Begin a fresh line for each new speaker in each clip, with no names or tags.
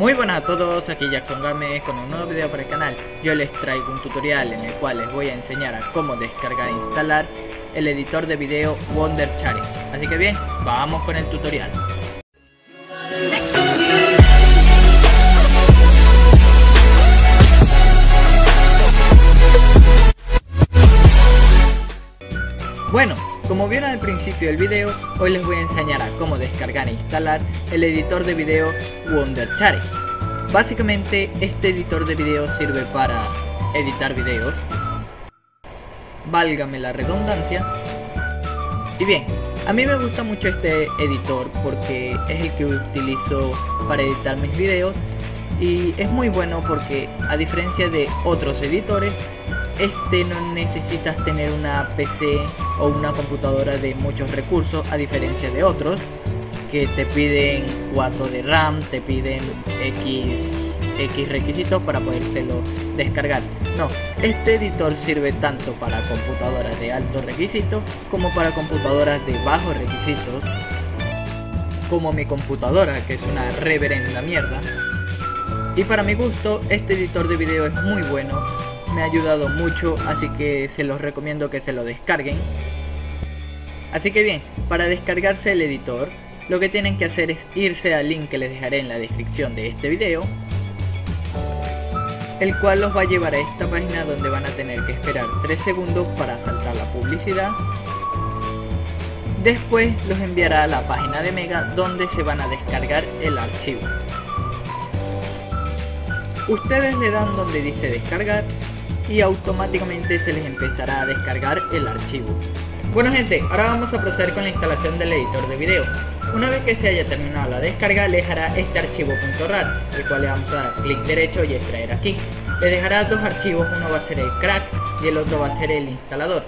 Muy buenas a todos, aquí Jackson Game con un nuevo video para el canal. Yo les traigo un tutorial en el cual les voy a enseñar a cómo descargar e instalar el editor de video Wonder Cherry. Así que bien, vamos con el tutorial. Bueno, como vieron al principio del video, hoy les voy a enseñar a cómo descargar e instalar el editor de video Wondershare. Básicamente este editor de video sirve para editar videos, válgame la redundancia. Y bien, a mí me gusta mucho este editor porque es el que utilizo para editar mis videos y es muy bueno porque a diferencia de otros editores este no necesitas tener una PC o una computadora de muchos recursos a diferencia de otros que te piden 4 de RAM, te piden X, X requisitos para podérselo descargar. No, este editor sirve tanto para computadoras de alto requisito como para computadoras de bajos requisitos, como mi computadora que es una reverenda mierda. Y para mi gusto, este editor de video es muy bueno me ha ayudado mucho, así que se los recomiendo que se lo descarguen. Así que bien, para descargarse el editor, lo que tienen que hacer es irse al link que les dejaré en la descripción de este video, el cual los va a llevar a esta página donde van a tener que esperar 3 segundos para saltar la publicidad. Después los enviará a la página de Mega donde se van a descargar el archivo. Ustedes le dan donde dice descargar y automáticamente se les empezará a descargar el archivo. Bueno gente, ahora vamos a proceder con la instalación del editor de video. Una vez que se haya terminado la descarga, les dejará este archivo .rar, el cual le vamos a dar clic derecho y extraer aquí. Les dejará dos archivos, uno va a ser el crack y el otro va a ser el instalador.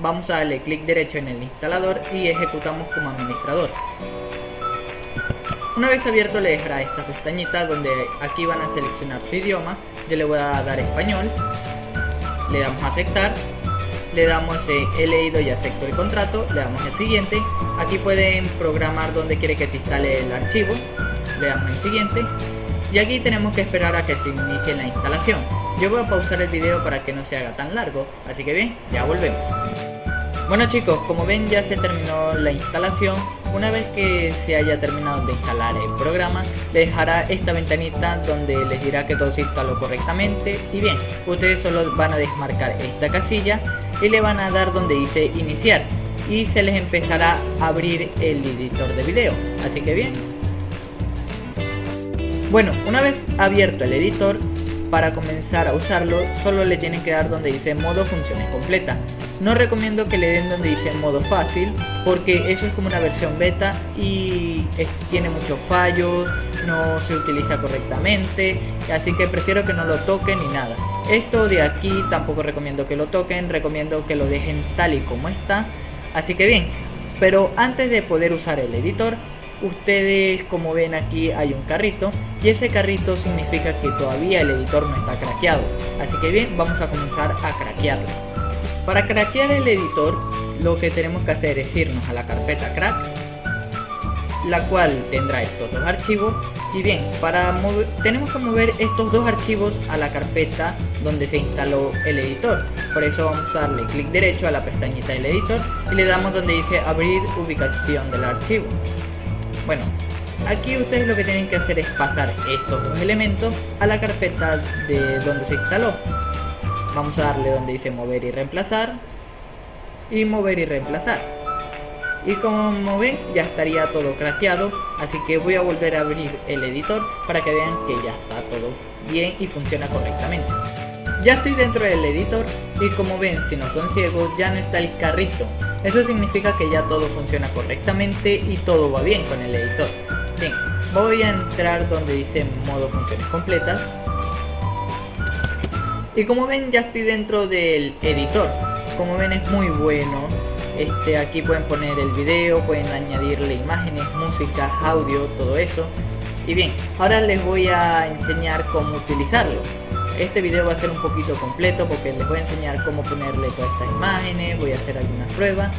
Vamos a darle clic derecho en el instalador y ejecutamos como administrador. Una vez abierto le dejará esta pestañita donde aquí van a seleccionar su idioma, yo le voy a dar español le damos a aceptar, le damos eh, he leído y acepto el contrato, le damos el siguiente, aquí pueden programar donde quiere que se instale el archivo, le damos el siguiente y aquí tenemos que esperar a que se inicie la instalación. Yo voy a pausar el video para que no se haga tan largo, así que bien, ya volvemos. Bueno chicos, como ven ya se terminó la instalación. Una vez que se haya terminado de instalar el programa, les dejará esta ventanita donde les dirá que todo se instaló correctamente. Y bien, ustedes solo van a desmarcar esta casilla y le van a dar donde dice iniciar. Y se les empezará a abrir el editor de video. Así que bien. Bueno, una vez abierto el editor, para comenzar a usarlo, solo le tienen que dar donde dice modo funciones completa. No recomiendo que le den donde dice modo fácil, porque eso es como una versión beta y tiene muchos fallos, no se utiliza correctamente, así que prefiero que no lo toquen ni nada. Esto de aquí tampoco recomiendo que lo toquen, recomiendo que lo dejen tal y como está. Así que bien, pero antes de poder usar el editor, ustedes como ven aquí hay un carrito y ese carrito significa que todavía el editor no está craqueado. Así que bien, vamos a comenzar a craquearlo. Para craquear el editor, lo que tenemos que hacer es irnos a la carpeta crack, la cual tendrá estos dos archivos. Y bien, para mover, tenemos que mover estos dos archivos a la carpeta donde se instaló el editor. Por eso vamos a darle clic derecho a la pestañita del editor y le damos donde dice abrir ubicación del archivo. Bueno, aquí ustedes lo que tienen que hacer es pasar estos dos elementos a la carpeta de donde se instaló. Vamos a darle donde dice mover y reemplazar. Y mover y reemplazar. Y como ven ya estaría todo craqueado. Así que voy a volver a abrir el editor para que vean que ya está todo bien y funciona correctamente. Ya estoy dentro del editor y como ven si no son ciegos ya no está el carrito. Eso significa que ya todo funciona correctamente y todo va bien con el editor. Bien, voy a entrar donde dice modo funciones completas y como ven ya estoy dentro del editor. Como ven es muy bueno. Este, aquí pueden poner el video, pueden añadirle imágenes, música, audio, todo eso. Y bien, ahora les voy a enseñar cómo utilizarlo. Este video va a ser un poquito completo porque les voy a enseñar cómo ponerle todas estas imágenes, voy a hacer algunas pruebas.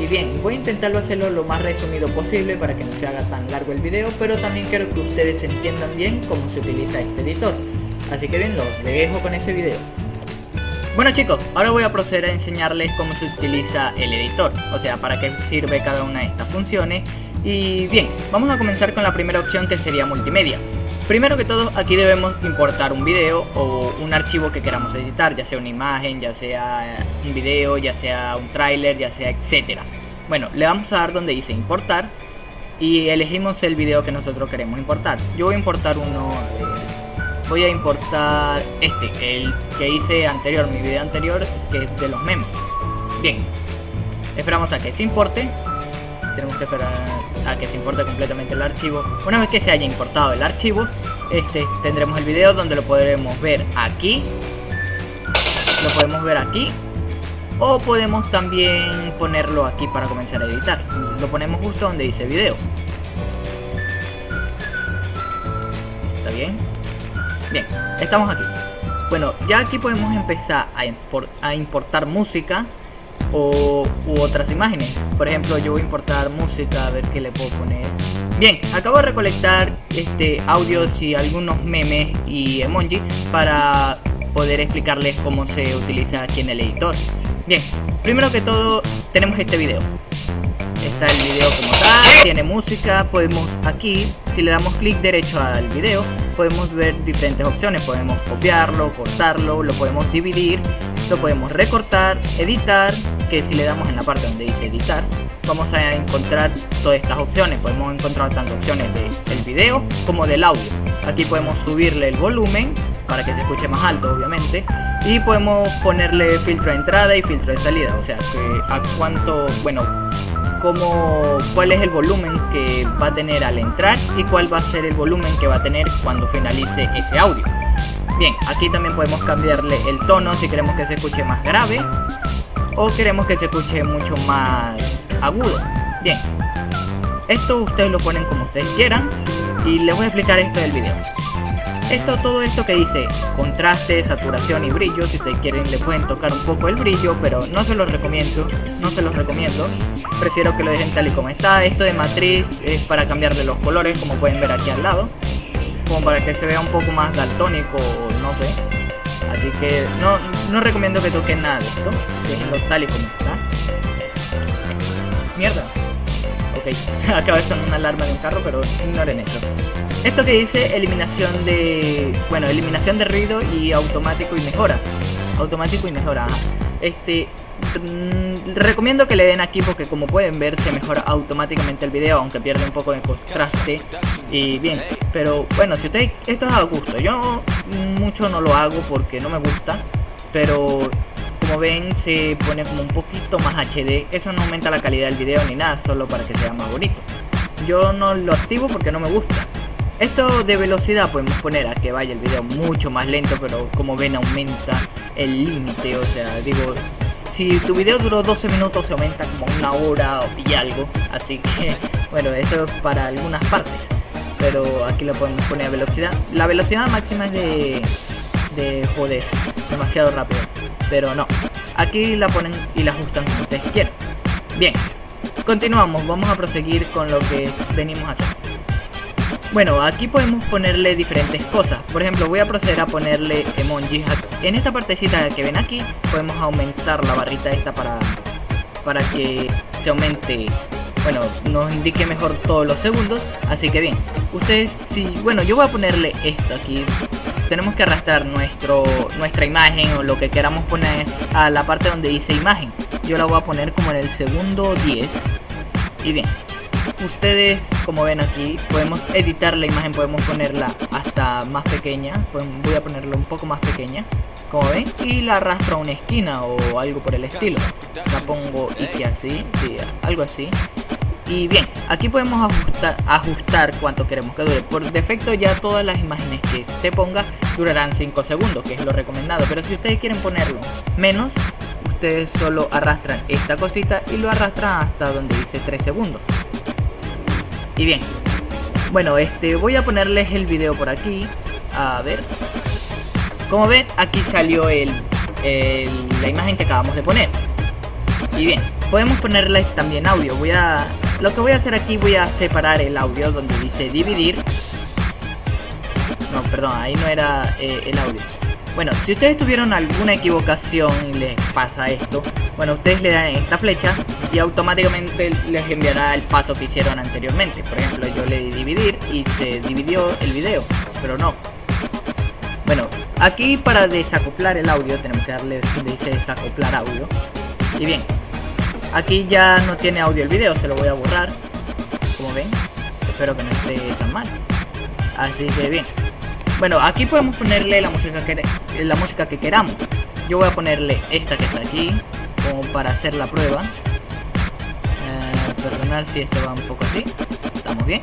Y bien, voy a intentarlo hacerlo lo más resumido posible para que no se haga tan largo el video, pero también quiero que ustedes entiendan bien cómo se utiliza este editor. Así que bien, los dejo con ese video. Bueno chicos, ahora voy a proceder a enseñarles cómo se utiliza el editor, o sea, para qué sirve cada una de estas funciones. Y bien, vamos a comenzar con la primera opción que sería multimedia. Primero que todo, aquí debemos importar un video o un archivo que queramos editar, ya sea una imagen, ya sea un video, ya sea un tráiler, ya sea etcétera. Bueno, le vamos a dar donde dice importar y elegimos el video que nosotros queremos importar. Yo voy a importar uno, eh, voy a importar este, el que hice anterior, mi video anterior, que es de los memes. Bien, esperamos a que se importe tenemos que esperar a que se importe completamente el archivo. Una vez que se haya importado el archivo, este tendremos el video donde lo podremos ver aquí. Lo podemos ver aquí. O podemos también ponerlo aquí para comenzar a editar. Lo ponemos justo donde dice video. Bien, estamos aquí. Bueno, ya aquí podemos empezar a, a importar música o, u otras imágenes. Por ejemplo, yo voy a importar música, a ver qué le puedo poner. Bien, acabo de recolectar este, audios y algunos memes y emoji para poder explicarles cómo se utiliza aquí en el editor. Bien, primero que todo tenemos este video. Está el video como tal, tiene música, podemos aquí, si le damos clic derecho al video, podemos ver diferentes opciones, podemos copiarlo, cortarlo, lo podemos dividir, lo podemos recortar, editar, que si le damos en la parte donde dice editar, vamos a encontrar todas estas opciones. Podemos encontrar tanto opciones del video como del audio. Aquí podemos subirle el volumen para que se escuche más alto, obviamente. Y podemos ponerle filtro de entrada y filtro de salida. O sea, a cuánto, bueno, como cuál es el volumen que va a tener al entrar y cuál va a ser el volumen que va a tener cuando finalice ese audio. Bien, aquí también podemos cambiarle el tono si queremos que se escuche más grave o queremos que se escuche mucho más agudo. Bien, esto ustedes lo ponen como ustedes quieran y les voy a explicar esto del video. Esto, todo esto que dice contraste, saturación y brillo, si ustedes quieren le pueden tocar un poco el brillo, pero no se los recomiendo, no se los recomiendo. Prefiero que lo dejen tal y como está. Esto de matriz es para cambiarle los colores, como pueden ver aquí al lado. Como para que se vea un poco más daltónico, no sé. Así que no, no recomiendo que toquen nada de esto. Déjenlo tal y como está. Mierda. Ok, acaba de sonar una alarma de un carro, pero ignoren eso. Esto que dice eliminación de... Bueno, eliminación de ruido y automático y mejora. Automático y mejora. Este, Mm, recomiendo que le den aquí porque como pueden ver se mejora automáticamente el video aunque pierde un poco de contraste y bien pero bueno si ustedes esto es a gusto yo mucho no lo hago porque no me gusta pero como ven se pone como un poquito más HD eso no aumenta la calidad del video ni nada solo para que sea más bonito yo no lo activo porque no me gusta esto de velocidad podemos poner a que vaya el video mucho más lento pero como ven aumenta el límite o sea digo si tu video duró 12 minutos se aumenta como una hora y algo. Así que, bueno, eso es para algunas partes. Pero aquí lo podemos poner a velocidad. La velocidad máxima es de, de joder, demasiado rápido. Pero no, aquí la ponen y la ajustan como ustedes quieran. Bien, continuamos, vamos a proseguir con lo que venimos a hacer. Bueno, aquí podemos ponerle diferentes cosas. Por ejemplo, voy a proceder a ponerle emojis. En esta partecita que ven aquí, podemos aumentar la barrita esta para, para que se aumente, bueno, nos indique mejor todos los segundos. Así que bien, ustedes, si, bueno, yo voy a ponerle esto aquí. Tenemos que arrastrar nuestro, nuestra imagen o lo que queramos poner a la parte donde dice imagen. Yo la voy a poner como en el segundo 10. Y bien, ustedes como ven aquí podemos editar la imagen podemos ponerla hasta más pequeña voy a ponerla un poco más pequeña como ven y la arrastro a una esquina o algo por el estilo la pongo y así sí, algo así y bien aquí podemos ajustar ajustar cuánto queremos que dure por defecto ya todas las imágenes que te ponga durarán 5 segundos que es lo recomendado pero si ustedes quieren ponerlo menos ustedes solo arrastran esta cosita y lo arrastran hasta donde dice 3 segundos y bien, bueno, este voy a ponerles el video por aquí. A ver. Como ven, aquí salió el, la imagen que acabamos de poner. Y bien, podemos ponerle también audio. Voy a, lo que voy a hacer aquí, voy a separar el audio donde dice dividir. No, perdón, ahí no era eh, el audio. Bueno, si ustedes tuvieron alguna equivocación y les pasa esto, bueno, ustedes le dan esta flecha y automáticamente les enviará el paso que hicieron anteriormente. Por ejemplo, yo le di dividir y se dividió el video, pero no. Bueno, aquí para desacoplar el audio tenemos que darle donde dice desacoplar audio. Y bien, aquí ya no tiene audio el video, se lo voy a borrar. Como ven, espero que no esté tan mal. Así que bien. Bueno, aquí podemos ponerle la música que, la música que queramos. Yo voy a ponerle esta que está aquí, como para hacer la prueba. Eh, perdonar si esto va un poco así. Estamos bien.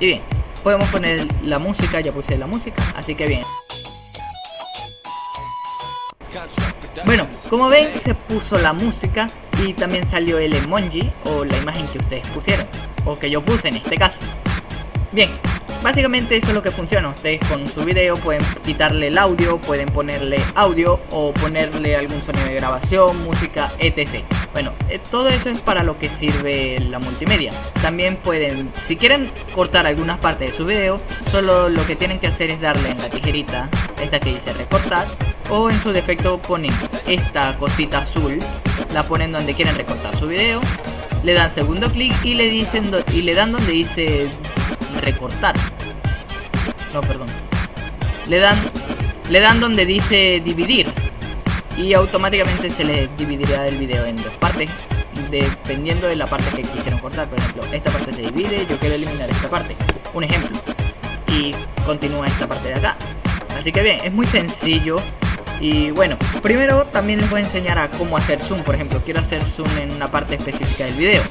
Y bien, podemos poner la música, ya puse la música, así que bien. Bueno, como ven se puso la música y también salió el emoji o la imagen que ustedes pusieron, o que yo puse en este caso. Bien, Básicamente eso es lo que funciona. Ustedes con su video pueden quitarle el audio, pueden ponerle audio o ponerle algún sonido de grabación, música, etc. Bueno, eh, todo eso es para lo que sirve la multimedia. También pueden, si quieren cortar algunas partes de su video, solo lo que tienen que hacer es darle en la tijerita, esta que dice recortar, o en su defecto ponen esta cosita azul, la ponen donde quieren recortar su video, le dan segundo clic y le dicen y le dan donde dice recortar. No, perdón. Le dan, le dan donde dice dividir. Y automáticamente se le dividirá el video en dos partes. Dependiendo de la parte que quisieron cortar. Por ejemplo, esta parte se divide, yo quiero eliminar esta parte. Un ejemplo. Y continúa esta parte de acá. Así que bien, es muy sencillo. Y bueno, primero también les voy a enseñar a cómo hacer zoom. Por ejemplo, quiero hacer zoom en una parte específica del video.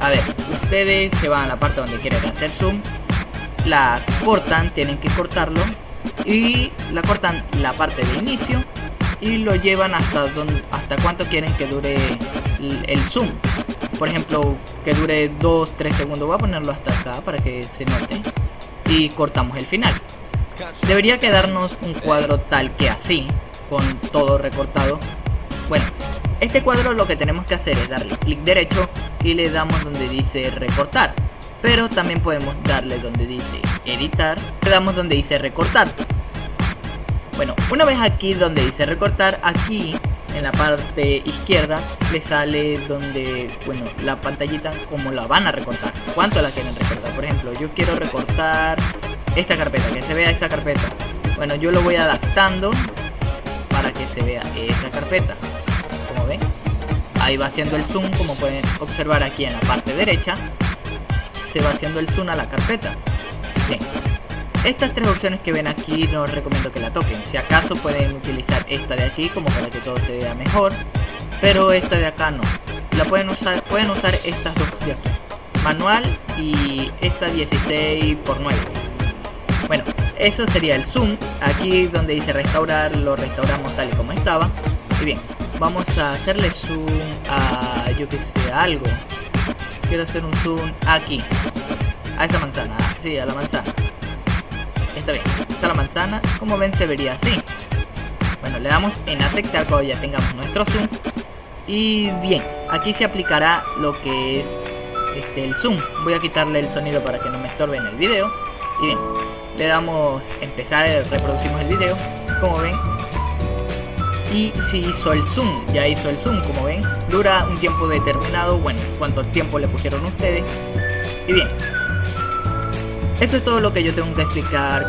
A ver, ustedes se van a la parte donde quieren hacer zoom, la cortan, tienen que cortarlo y la cortan la parte de inicio y lo llevan hasta donde, hasta cuánto quieren que dure el, zoom. Por ejemplo, que dure 2-3 segundos. Voy a ponerlo hasta acá para que se note. Y cortamos el final. Debería quedarnos un cuadro tal que así, con todo recortado. Bueno, este cuadro lo que tenemos que hacer es darle clic derecho y le damos donde dice recortar. Pero también podemos darle donde dice editar, le damos donde dice recortar. Bueno, una vez aquí donde dice recortar, aquí en la parte izquierda le sale donde, bueno, la pantallita como la van a recortar, cuánto la quieren recortar. Por ejemplo, yo quiero recortar esta carpeta, que se vea esa carpeta. Bueno, yo lo voy adaptando para que se vea esa carpeta. Como ven, ahí va haciendo el zoom, como pueden observar aquí en la parte derecha, se va haciendo el zoom a la carpeta. Bien, estas tres opciones que ven aquí no recomiendo que la toquen. Si acaso pueden utilizar esta de aquí como para que todo se vea mejor, pero esta de acá no. La pueden usar, pueden usar estas dos de aquí, manual y esta 16 x 9. Bueno, eso sería el zoom. Aquí donde dice restaurar, lo restauramos tal y como estaba. Y bien, vamos a hacerle zoom a, yo que sé, algo. Quiero hacer un zoom aquí. A esa manzana, sí, a la manzana. Está bien, está la manzana. Como ven se vería así. Bueno, le damos en aceptar cuando ya tengamos nuestro zoom. Y bien, aquí se aplicará lo que es este, el zoom. Voy a quitarle el sonido para que no me estorbe en el video. Y bien, le damos empezar, reproducimos el video. Como ven, y si hizo el zoom, ya hizo el zoom como ven, dura un tiempo determinado, bueno, cuánto tiempo le pusieron ustedes. Y bien, eso es todo lo que yo tengo que explicar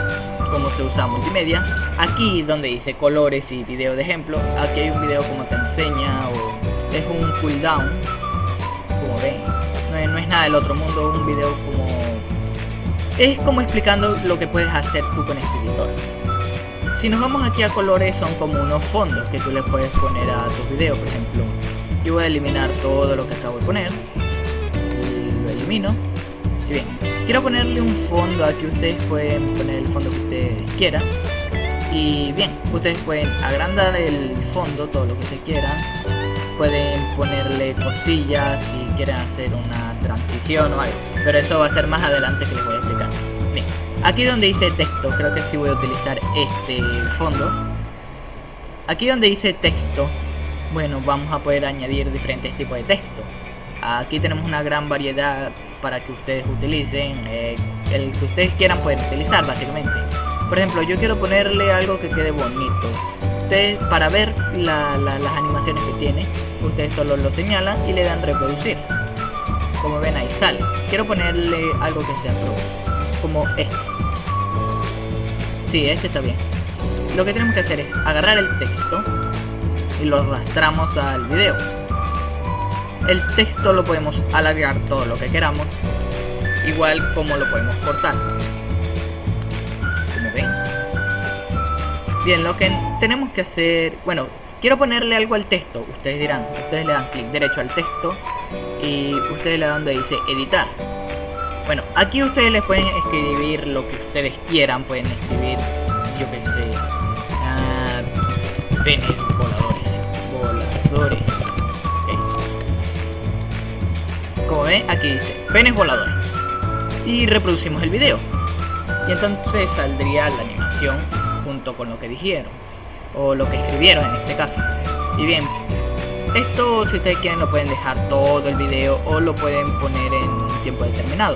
cómo se usa multimedia. Aquí donde dice colores y video de ejemplo, aquí hay un video como te enseña o es un cooldown, como ven, no es, no es nada del otro mundo, un video como... Es como explicando lo que puedes hacer tú con este editor. Si nos vamos aquí a colores son como unos fondos que tú le puedes poner a tus videos, por ejemplo. Yo voy a eliminar todo lo que acabo de poner. Lo elimino. Y bien, quiero ponerle un fondo aquí, ustedes pueden poner el fondo que ustedes quieran. Y bien, ustedes pueden agrandar el fondo todo lo que ustedes quieran. Pueden ponerle cosillas si quieren hacer una transición o algo. Pero eso va a ser más adelante que les voy a explicar. Aquí donde dice texto, creo que sí voy a utilizar este fondo. Aquí donde dice texto, bueno, vamos a poder añadir diferentes tipos de texto. Aquí tenemos una gran variedad para que ustedes utilicen, eh, el que ustedes quieran pueden utilizar básicamente. Por ejemplo, yo quiero ponerle algo que quede bonito. Ustedes, para ver las animaciones que tiene, ustedes solo lo señalan y le dan reproducir. Como ven ahí sale. Quiero ponerle algo que sea como este. Sí, este está bien. Lo que tenemos que hacer es agarrar el texto y lo arrastramos al video. El texto lo podemos alargar todo lo que queramos, igual como lo podemos cortar. Como ven. Bien, lo que tenemos que hacer, bueno, quiero ponerle algo al texto, ustedes dirán, ustedes le dan clic derecho al texto y ustedes le dan donde dice editar. Bueno, aquí ustedes les pueden escribir lo que ustedes quieran, pueden escribir, yo que sé, uh, voladores, voladores. Como ven, aquí dice penes voladores. Y reproducimos el video. Y entonces saldría la animación junto con lo que dijeron. O lo que escribieron en este caso. Y bien, esto si ustedes quieren lo pueden dejar todo el video o lo pueden poner en tiempo determinado.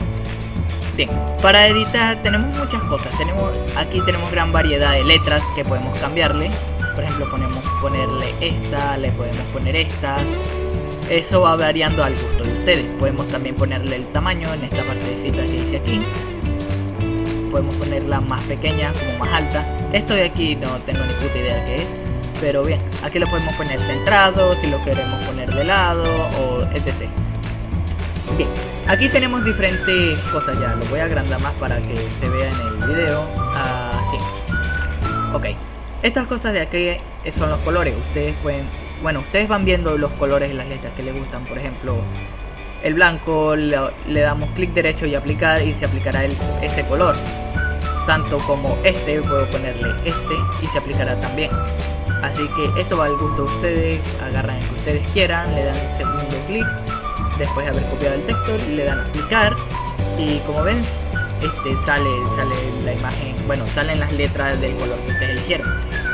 Bien, para editar tenemos muchas cosas. Tenemos aquí tenemos gran variedad de letras que podemos cambiarle. Por ejemplo, podemos ponerle esta, le podemos poner esta. Eso va variando al gusto de ustedes. Podemos también ponerle el tamaño en esta partecita que dice aquí. Podemos ponerla más pequeña como más alta. Esto de aquí no tengo ni puta idea qué es. Pero bien, aquí lo podemos poner centrado, si lo queremos poner de lado o etc. Bien, aquí tenemos diferentes cosas ya. Lo voy a agrandar más para que se vea en el video. Así. Ok. Estas cosas de aquí son los colores. Ustedes pueden... Bueno, ustedes van viendo los colores de las letras que les gustan. Por ejemplo, el blanco le, damos clic derecho y aplicar y se aplicará ese color. Tanto como este, puedo ponerle este y se aplicará también. Así que esto va al gusto de ustedes. Agarran el que ustedes quieran, le dan el segundo clic después de haber copiado el texto le dan a aplicar y como ven este sale sale la imagen bueno salen las letras del color que ustedes eligieron.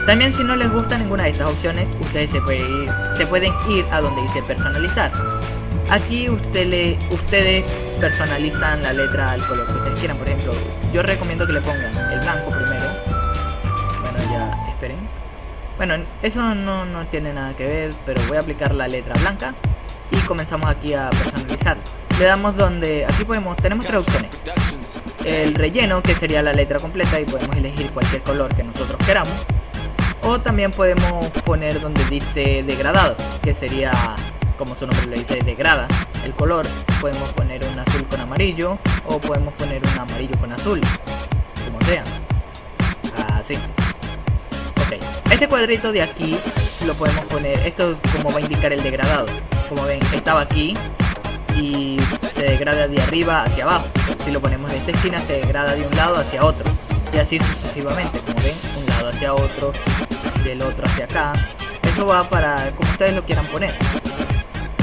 También si no les gusta ninguna de estas opciones ustedes se, ir, se pueden ir a donde dice personalizar. Aquí usted le, ustedes personalizan la letra al color que ustedes quieran. Por ejemplo yo recomiendo que le pongan el blanco primero. Bueno ya esperen. Bueno eso no, no tiene nada que ver pero voy a aplicar la letra blanca y comenzamos aquí a personalizar. Le damos donde, aquí podemos, tenemos tres opciones. El relleno, que sería la letra completa y podemos elegir cualquier color que nosotros queramos. O también podemos poner donde dice degradado, que sería, como su nombre le dice, degrada el color. Podemos poner un azul con amarillo o podemos poner un amarillo con azul, como sea. Así. Ok, este cuadrito de aquí lo podemos poner, esto es como va a indicar el degradado como ven, estaba aquí y se degrada de arriba hacia abajo. Si lo ponemos de esta esquina, se degrada de un lado hacia otro. Y así sucesivamente, como ven, un lado hacia otro, del otro hacia acá. Eso va para como ustedes lo quieran poner.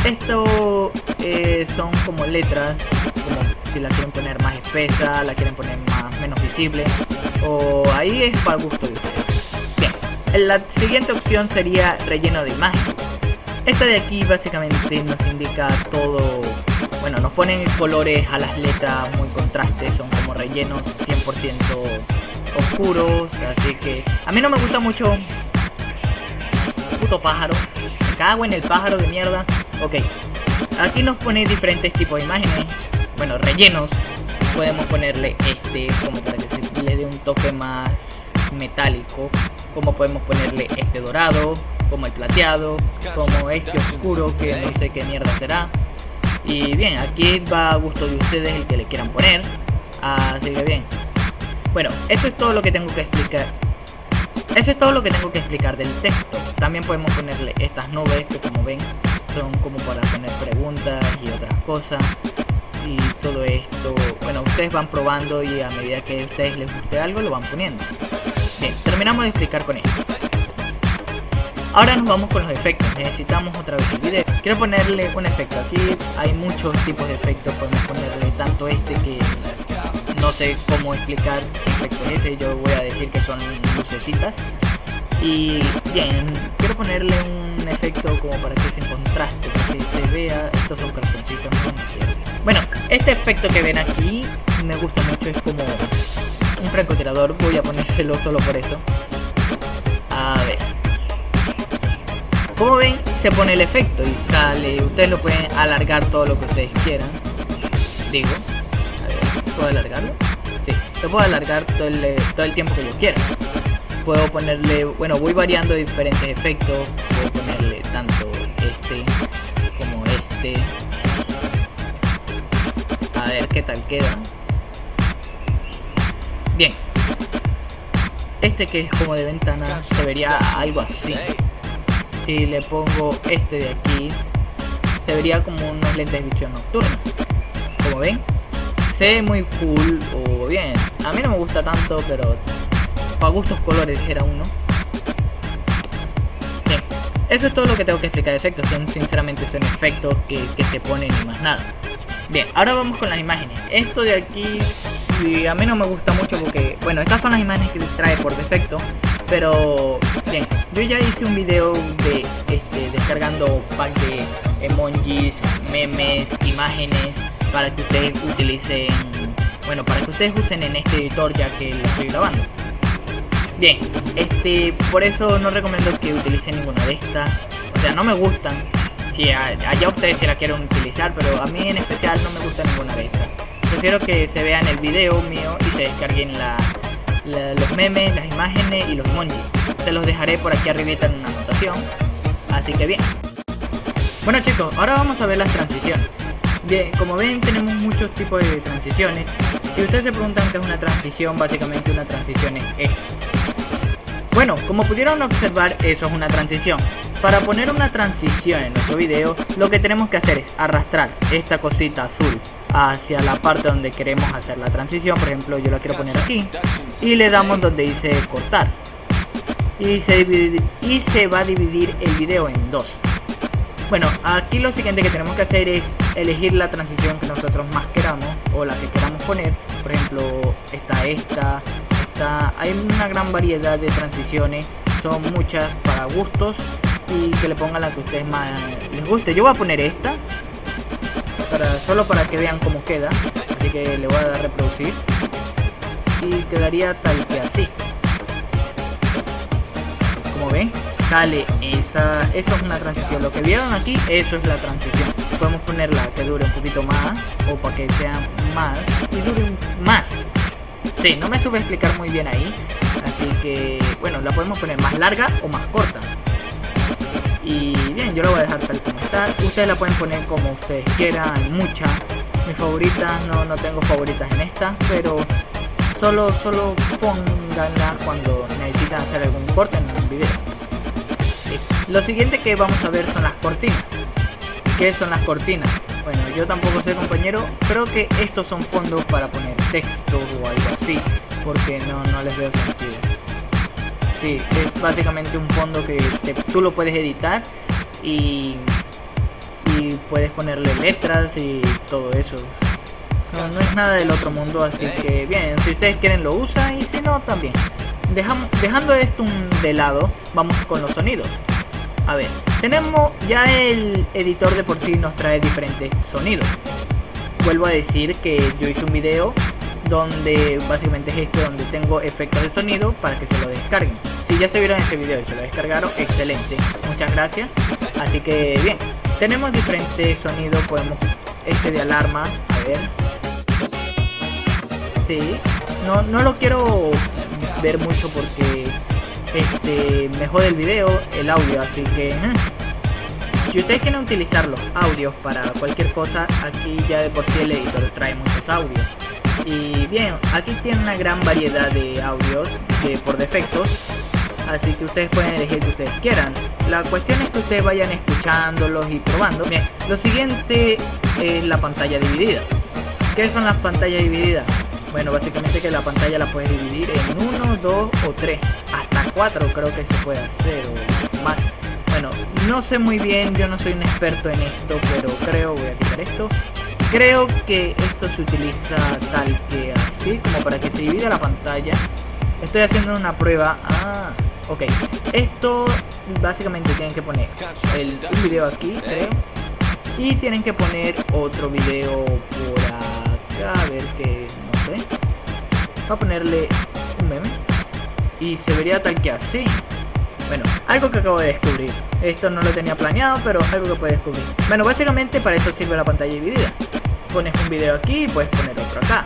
Esto eh, son como letras, como si la quieren poner más espesa, la quieren poner más menos visible, o ahí es para gusto de ustedes. La siguiente opción sería relleno de imagen. Esta de aquí básicamente nos indica todo, bueno, nos ponen colores a las letras muy contrastes, son como rellenos 100% oscuros, así que a mí no me gusta mucho puto pájaro, me cago en el pájaro de mierda. Ok, aquí nos pone diferentes tipos de imágenes, bueno, rellenos, podemos ponerle este como para que se le dé un toque más metálico, como podemos ponerle este dorado, como el plateado, como este oscuro que no sé qué mierda será. Y bien, aquí va a gusto de ustedes el que le quieran poner. Así que bien. Bueno, eso es todo lo que tengo que explicar. Eso es todo lo que tengo que explicar del texto. También podemos ponerle estas nubes que como ven son como para poner preguntas y otras cosas. Y todo esto, bueno, ustedes van probando y a medida que a ustedes les guste algo lo van poniendo. Terminamos de explicar con esto. Ahora nos vamos con los efectos, necesitamos otra vez. Quiero ponerle un efecto, aquí. Hay muchos tipos de efectos, podemos ponerle tanto este que no sé cómo explicar qué ese, yo voy a decir que son lucecitas. Y bien, quiero ponerle un un efecto como para que se contraste, para que se vea, estos son corazoncitos, Bueno, este efecto que ven aquí me gusta mucho, es como un francotirador, voy a ponérselo solo por eso. A ver. Como ven, se pone el efecto y sale, ustedes lo pueden alargar todo lo que ustedes quieran. Digo, a ver, ¿puedo alargarlo? Sí, lo puedo alargar todo el, todo el tiempo que yo quiera puedo ponerle, bueno, voy variando diferentes efectos, puedo ponerle tanto este como este. A ver qué tal queda. Este que es como de ventana se vería algo así. Si le pongo este de aquí, se vería como unos lentes de visión nocturna. Como ven, se ve muy cool o bien. A mí no me gusta tanto, pero para gustos colores era uno. Bien, eso es todo lo que tengo que explicar de efectos. Son sinceramente son efectos que, se ponen y más nada. Bien, ahora vamos con las imágenes. Esto de aquí, a mí no me gusta mucho porque, bueno, estas son las imágenes que trae por defecto. Pero, bien, yo ya hice un video de este, descargando pack de emojis, memes, imágenes para que ustedes utilicen, bueno, para que ustedes usen en este editor ya que lo estoy grabando. Bien, este, por eso no recomiendo que utilicen ninguna de estas. O sea, no me gustan. Si allá ustedes si la quieren utilizar, pero a mí en especial no me gusta ninguna de estas. Prefiero que se vean el video mío y se descarguen los memes, las imágenes y los emojis. Se los dejaré por aquí arribita en una anotación. Así que bien. Bueno chicos, ahora vamos a ver las transiciones. Bien, como ven tenemos muchos tipos de transiciones. Si ustedes se preguntan qué es una transición, básicamente una transición es esto. Bueno, como pudieron observar, eso es una transición. Para poner una transición en nuestro video, lo que tenemos que hacer es arrastrar esta cosita azul hacia la parte donde queremos hacer la transición. Por ejemplo, yo la quiero poner aquí. Y le damos donde dice cortar. Y se, y se va a dividir el video en dos. Bueno, aquí lo siguiente que tenemos que hacer es elegir la transición que nosotros más queramos o la que queramos poner. Por ejemplo, está esta, hay una gran variedad de transiciones, son muchas para gustos y que le pongan la que ustedes más les guste. Yo voy a poner esta, para, solo para que vean cómo queda, así que le voy a dar reproducir y quedaría tal que así. Como ven, sale esa, eso es una transición. Lo que vieron aquí, eso es la transición. Podemos ponerla que dure un poquito más o para que sea más y dure más. Sí, no me supe explicar muy bien ahí. Así que, bueno, la podemos poner más larga o más corta. Y bien, yo la voy a dejar tal como está. Ustedes la pueden poner como ustedes quieran, muchas. Mis favoritas, no, no tengo favoritas en esta, pero solo, solo pónganla cuando necesitan hacer algún corte en un video. Lo siguiente que vamos a ver son las cortinas. ¿Qué son las cortinas? Yo tampoco sé compañero, creo que estos son fondos para poner texto o algo así, porque no, no les veo sentido. Sí, es básicamente un fondo que tú lo puedes editar y, y puedes ponerle letras y todo eso. No, no, es nada del otro mundo, así que bien, si ustedes quieren lo usan y si no también. Dejamos, dejando esto de lado, vamos con los sonidos. A ver, tenemos ya el editor de por sí nos trae diferentes sonidos. Vuelvo a decir que yo hice un video donde básicamente es este donde tengo efectos de sonido para que se lo descarguen. Si ya se vieron ese video y se lo descargaron, excelente. Muchas gracias. Así que bien, tenemos diferentes sonidos, podemos este de alarma, a ver. Sí, no, no lo quiero ver mucho porque este, mejor el video, el audio, así que... Eh. Si ustedes quieren utilizar los audios para cualquier cosa, aquí ya de por sí el editor trae muchos audios. Y bien, aquí tiene una gran variedad de audios que por defectos, así que ustedes pueden elegir que ustedes quieran. La cuestión es que ustedes vayan escuchándolos y probando. Bien, lo siguiente es la pantalla dividida. ¿Qué son las pantallas divididas? Bueno, básicamente que la pantalla la puedes dividir en 1, 2 o 3. Hasta 4 creo que se puede hacer o más. Bueno, no sé muy bien, yo no soy un experto en esto, pero creo, voy a quitar esto. Creo que esto se utiliza tal que así, como para que se divida la pantalla. Estoy haciendo una prueba. Ah, Ok, esto básicamente tienen que poner el, video aquí, creo. Y tienen que poner otro video por acá, a ver no sé. Va a ponerle un meme. Y se vería tal que así. Bueno, algo que acabo de descubrir. Esto no lo tenía planeado, pero algo que puedo descubrir. Bueno, básicamente para eso sirve la pantalla dividida. Pones un video aquí y puedes poner otro acá.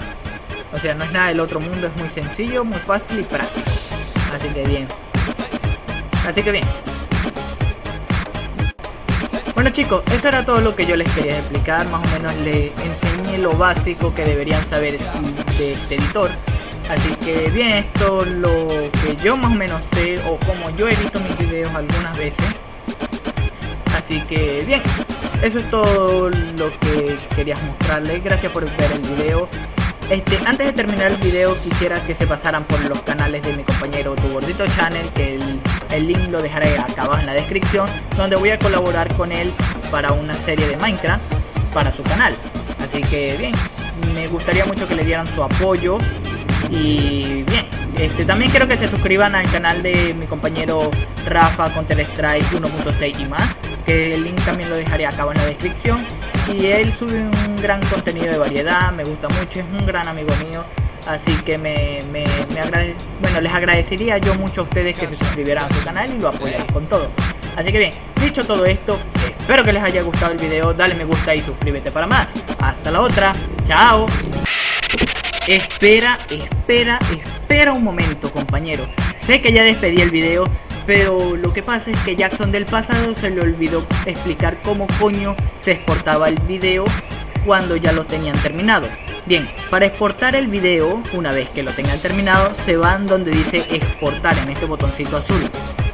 O sea, no es nada del otro mundo, es muy sencillo, muy fácil y práctico. Así que bien. Así que bien. Bueno chicos, eso era todo lo que yo les quería explicar. Más o menos les enseñé lo básico que deberían saber de este editor. Así que bien, esto es lo que yo más o menos sé o como yo he visto mis videos algunas veces. Así que bien, eso es todo lo que quería mostrarles. Gracias por ver el video. Este, antes de terminar el video quisiera que se pasaran por los canales de mi compañero Tu Gordito Channel, que el, el link lo dejaré acá abajo en la descripción, donde voy a colaborar con él para una serie de Minecraft para su canal. Así que bien, me gustaría mucho que le dieran su apoyo y bien, este, también quiero que se suscriban al canal de mi compañero Rafa Counter Strike 1.6 y más, que el link también lo dejaré acá abajo en la descripción. Y él sube un gran contenido de variedad, me gusta mucho, es un gran amigo mío. Así que me, me, bueno, les agradecería yo mucho a ustedes que se suscribieran a su canal y lo apoyaran con todo. Así que bien, dicho todo esto, espero que les haya gustado el video, dale me gusta y suscríbete para más. Hasta la otra, chao. Espera, espera, espera un momento, compañero. Sé que ya despedí el video, pero lo que pasa es que Jackson del pasado se le olvidó explicar cómo coño se exportaba el video cuando ya lo tenían terminado. Bien, para exportar el video, una vez que lo tengan terminado, se van donde dice exportar en este botoncito azul.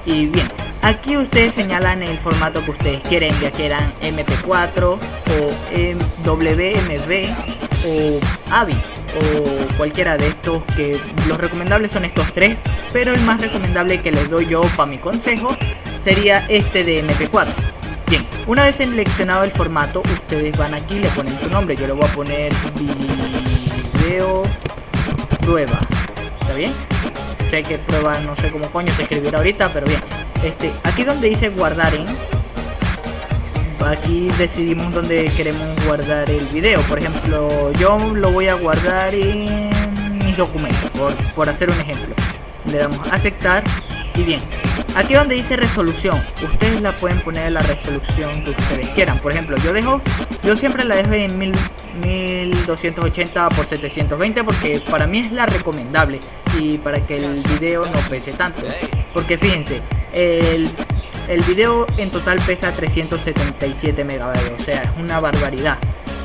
Y bien, aquí ustedes señalan el formato que ustedes quieren, ya quieran MP4 o WMV o AVI o cualquiera de estos que los recomendables son estos tres, pero el más recomendable que les doy yo para mi consejo sería este de MP4. Bien, una vez seleccionado el formato, ustedes van aquí le ponen su nombre. Yo le voy a poner video prueba. ¿Está bien? Sé que prueba, no sé cómo coño se escribirá ahorita, pero bien. Este, aquí donde dice guardar en, aquí decidimos dónde queremos guardar el video. Por ejemplo, yo lo voy a guardar en mis documentos, por, por hacer un ejemplo. Le damos a aceptar y bien. Aquí donde dice resolución, ustedes la pueden poner la resolución que ustedes quieran. Por ejemplo, yo dejo, yo siempre la dejo en 1280 por 720 porque para mí es la recomendable y para que el video no pese tanto. Porque fíjense, el el video en total pesa 377 megabytes, o sea, es una barbaridad.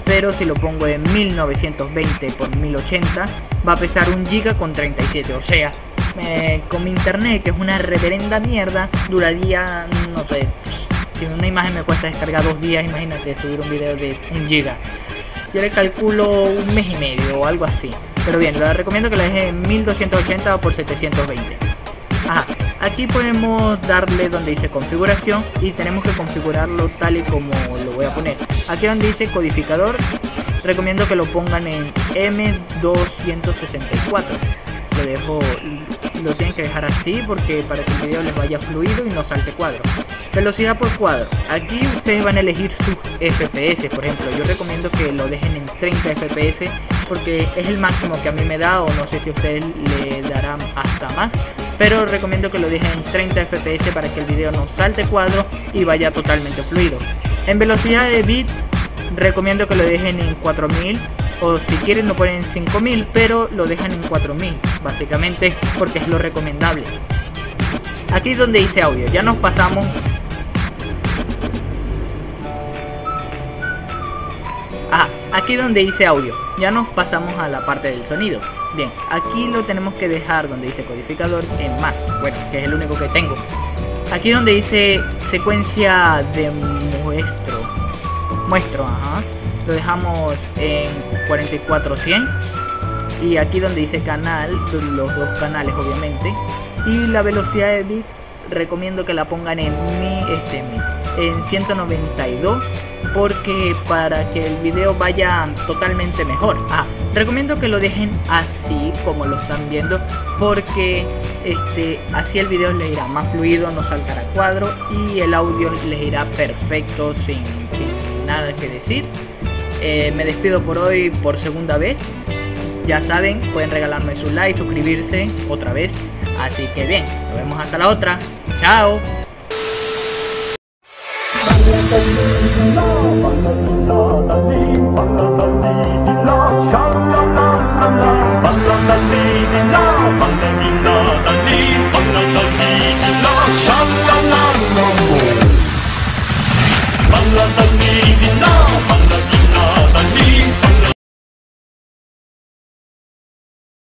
Pero si lo pongo en 1920 por 1080, va a pesar 1 giga con 37, o sea, eh, con mi internet, que es una reverenda mierda, duraría, no sé, si una imagen me cuesta descargar dos días, imagínate subir un video de 1 giga. Yo le calculo un mes y medio o algo así. Pero bien, le recomiendo que lo deje en 1280 por 720. Ajá, Aquí podemos darle donde dice configuración y tenemos que configurarlo tal y como lo voy a poner. Aquí donde dice codificador, recomiendo que lo pongan en M264. Lo dejo, lo tienen que dejar así porque para que el video les vaya fluido y no salte cuadro. Velocidad por cuadro. Aquí ustedes van a elegir sus FPS, por ejemplo. Yo recomiendo que lo dejen en 30 FPS porque es el máximo que a mí me da o no sé si ustedes le darán hasta más pero recomiendo que lo dejen en 30 fps para que el video no salte cuadro y vaya totalmente fluido. En velocidad de bits recomiendo que lo dejen en 4000 o si quieren lo ponen en 5000 pero lo dejan en 4000 básicamente porque es lo recomendable. Aquí es donde dice audio, ya nos pasamos Ah, aquí donde dice audio, ya nos pasamos a la parte del sonido. Bien, aquí lo tenemos que dejar donde dice codificador en más, bueno, que es el único que tengo. Aquí donde dice secuencia de muestro, muestro, ajá, lo dejamos en 4400 y aquí donde dice canal, los dos canales obviamente, y la velocidad de bit recomiendo que la pongan en mi, este, en 192 porque para que el video vaya totalmente mejor. Ah, recomiendo que lo dejen así como lo están viendo porque este, así el video les irá más fluido, no saltará cuadro y el audio les irá perfecto sin, sin nada que decir. Eh, me despido por hoy por segunda vez. Ya saben, pueden regalarme su like, suscribirse otra vez. Así que bien, nos vemos hasta la otra. Chao.